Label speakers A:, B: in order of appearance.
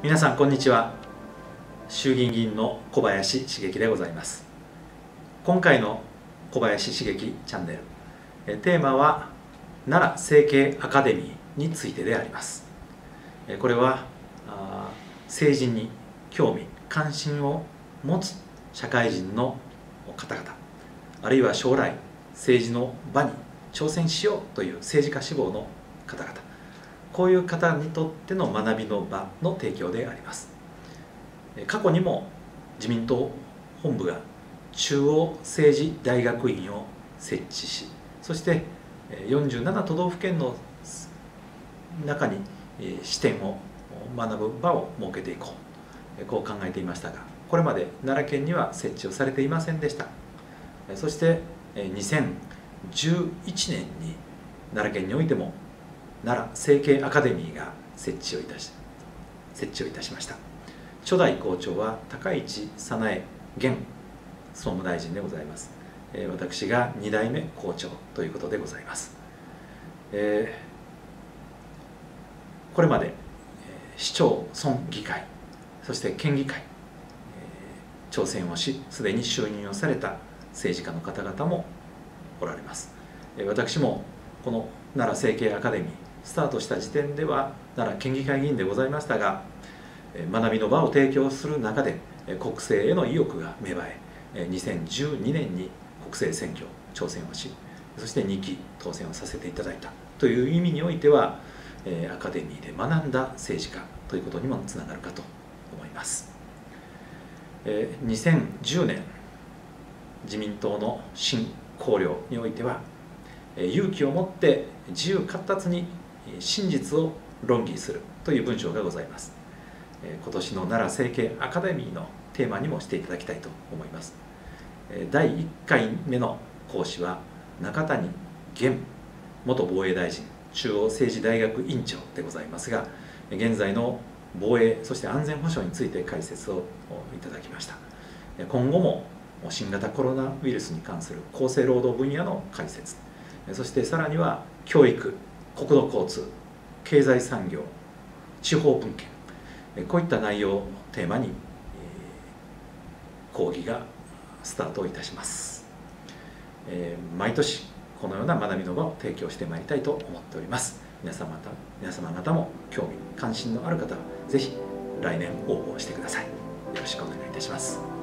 A: 皆さんこんにちは。衆議院議員の小林茂樹でございます。今回の小林茂樹チャンネルテーマは奈良整形アカデミーについてであります。これは政治に興味関心を持つ社会人の方々あるいは将来政治の場に挑戦しようという政治家志望の方々こういう方にとっての学びの場の提供であります。過去にも自民党本部が中央政治大学院を設置しそして47都道府県の中に視点を学ぶ場を設けていこう。こう考えていましたがこれまで奈良県には設置をされていませんでした。そして2011年に奈良県においても奈良整形アカデミーが設置をいたし設置をいたしました。初代校長は高市早苗現総務大臣でございます。私が2代目校長ということでございます、えー、これまで市町村議会そして県議会、挑戦をしすでに就任をされた政治家の方々もおられます。私もこの奈良整形アカデミースタートした時点では奈良県議会議員でございましたが学びの場を提供する中で国政への意欲が芽生え2012年に国政選挙挑戦をしそして2期当選をさせていただいた。という意味においてはアカデミーで学んだ政治家ということにもつながるかと思います。2010年自民党の新綱領においては勇気を持って自由闊達に真実を論議するという文章がございます。今年の奈良政経アカデミーのテーマにもしていただきたいと思います。第1回目の講師は中谷源元防衛大臣中央政治大学院長でございますが現在の防衛そして安全保障について解説をいただきました。今後も新型コロナウイルスに関する厚生労働分野の解説。そしてさらには教育国土交通経済産業地方分権こういった内容をテーマに講義がスタートいたします。毎年このような学びの場を提供してまいりたいと思っております。皆様方皆様方も興味関心のある方は是非来年応募してください。よろしくお願いいたします。